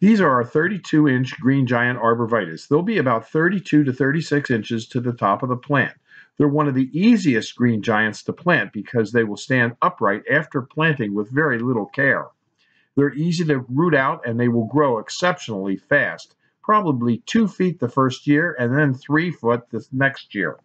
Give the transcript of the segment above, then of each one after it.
These are our 32 inch green giant arborvitaes. They'll be about 32 to 36 inches to the top of the plant. They're one of the easiest green giants to plant because they will stand upright after planting with very little care. They're easy to root out and they will grow exceptionally fast, probably two feet the first year and then three foot the next year.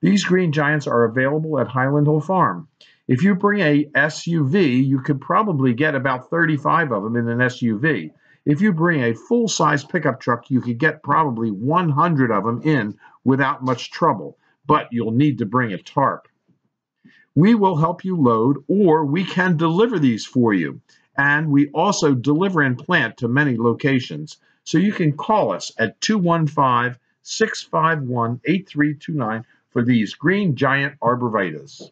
These green giants are available at Highland Hill Farm. If you bring a SUV, you could probably get about 35 of them in an SUV. If you bring a full size pickup truck, you could get probably 100 of them in without much trouble, but you'll need to bring a tarp. We will help you load, or we can deliver these for you. And we also deliver and plant to many locations. So you can call us at 215 651 8329 for these green giant arborvitaes.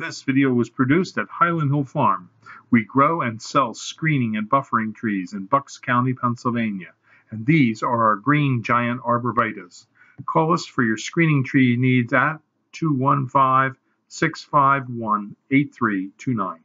This video was produced at Highland Hill Farm. We grow and sell screening and buffering trees in Bucks County, Pennsylvania, and these are our green giant arborvitaes. Call us for your screening tree needs at 215 651 8329.